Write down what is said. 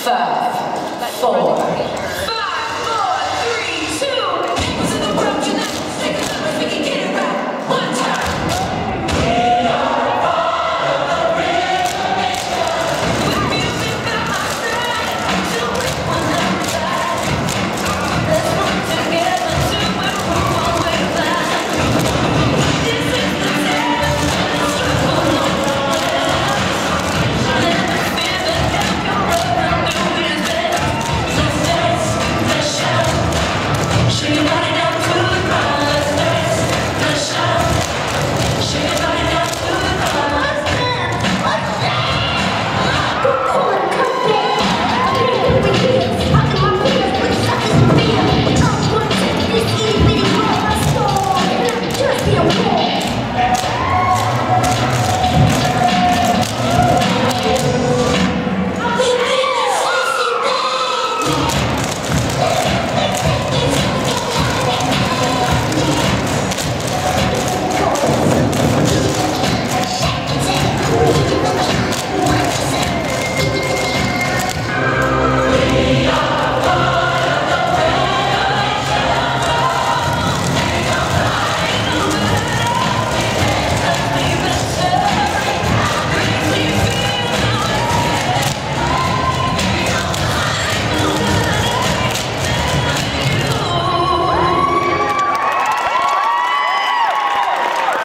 five, four,